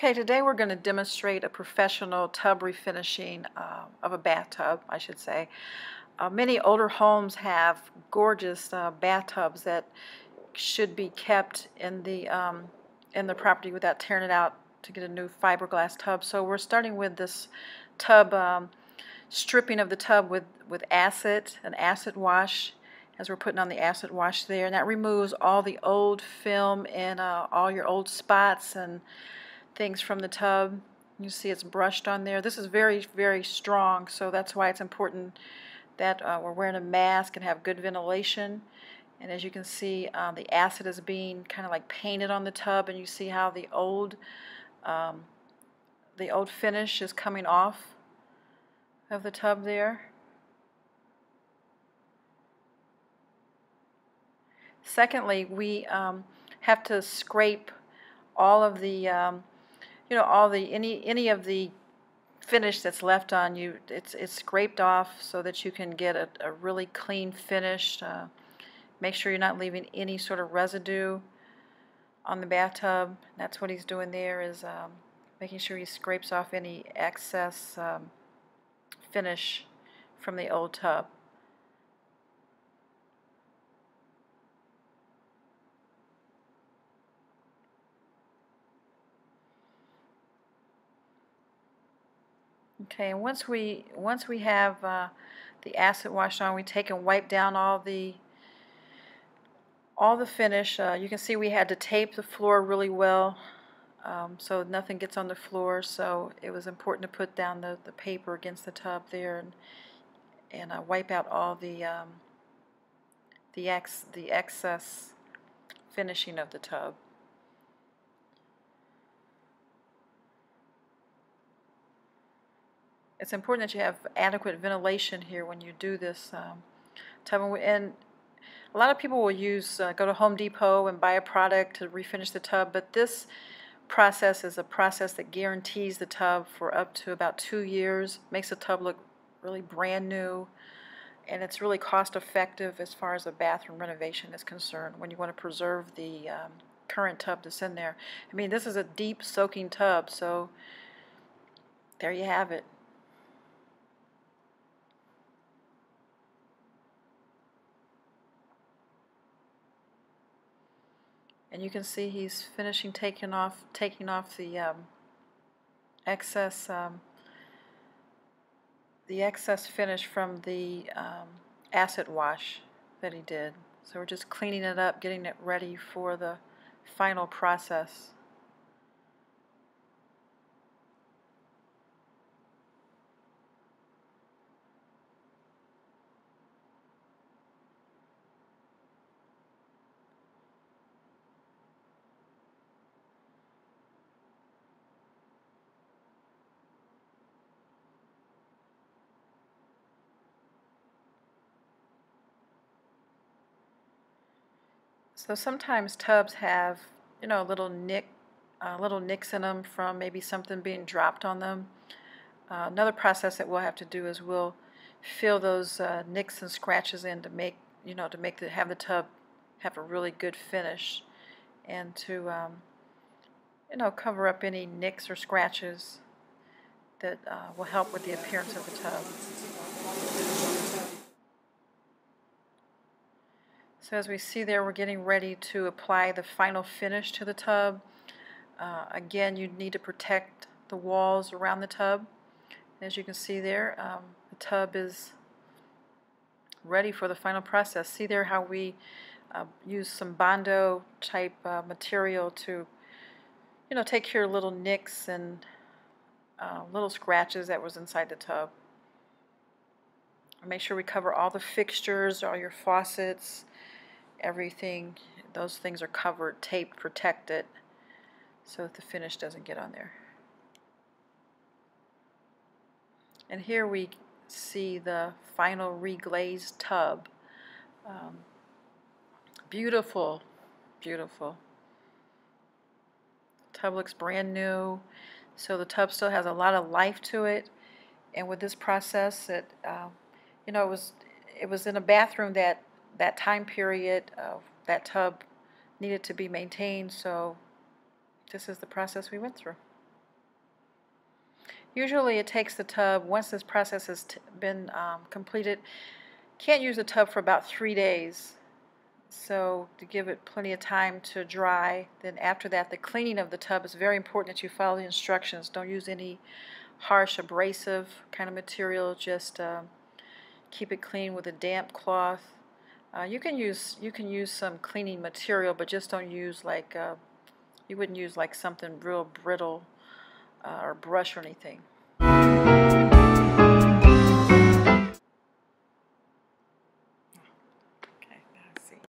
Okay, today we're going to demonstrate a professional tub refinishing uh, of a bathtub, I should say. Uh, many older homes have gorgeous uh, bathtubs that should be kept in the um, in the property without tearing it out to get a new fiberglass tub. So we're starting with this tub um, stripping of the tub with with acid, an acid wash, as we're putting on the acid wash there, and that removes all the old film and uh, all your old spots and things from the tub. You see it's brushed on there. This is very, very strong, so that's why it's important that uh, we're wearing a mask and have good ventilation. And as you can see, uh, the acid is being kind of like painted on the tub, and you see how the old, um, the old finish is coming off of the tub there. Secondly, we um, have to scrape all of the um, you know, all the, any, any of the finish that's left on you, it's, it's scraped off so that you can get a, a really clean finish. Uh, make sure you're not leaving any sort of residue on the bathtub. That's what he's doing there is um, making sure he scrapes off any excess um, finish from the old tub. Okay, and once we once we have uh, the acid washed on, we take and wipe down all the all the finish. Uh, you can see we had to tape the floor really well um, so nothing gets on the floor. So it was important to put down the, the paper against the tub there and and uh, wipe out all the um, the ex the excess finishing of the tub. It's important that you have adequate ventilation here when you do this um, tub. And a lot of people will use uh, go to Home Depot and buy a product to refinish the tub, but this process is a process that guarantees the tub for up to about two years, makes the tub look really brand new, and it's really cost effective as far as a bathroom renovation is concerned when you want to preserve the um, current tub that's in there. I mean, this is a deep soaking tub, so there you have it. And you can see he's finishing taking off taking off the um, excess um, the excess finish from the um, acid wash that he did. So we're just cleaning it up getting it ready for the final process So sometimes tubs have, you know, little nick, uh, little nicks in them from maybe something being dropped on them. Uh, another process that we'll have to do is we'll fill those uh, nicks and scratches in to make, you know, to make the have the tub have a really good finish, and to, um, you know, cover up any nicks or scratches that uh, will help with the appearance of the tub. So as we see there, we're getting ready to apply the final finish to the tub. Uh, again, you need to protect the walls around the tub. As you can see there, um, the tub is ready for the final process. See there how we uh, use some Bondo type uh, material to you know, take care of little nicks and uh, little scratches that was inside the tub. Make sure we cover all the fixtures, all your faucets, everything, those things are covered, taped, protected, so that the finish doesn't get on there. And here we see the final reglazed tub. Um, beautiful, beautiful. Tub looks brand new, so the tub still has a lot of life to it. And with this process, it, uh, you know, it was it was in a bathroom that that time period, uh, that tub needed to be maintained, so this is the process we went through. Usually it takes the tub, once this process has been um, completed, can't use the tub for about three days. So to give it plenty of time to dry, then after that the cleaning of the tub is very important that you follow the instructions. Don't use any harsh abrasive kind of material, just uh, keep it clean with a damp cloth. Uh, you can use you can use some cleaning material, but just don't use like uh, you wouldn't use like something real brittle uh, or brush or anything.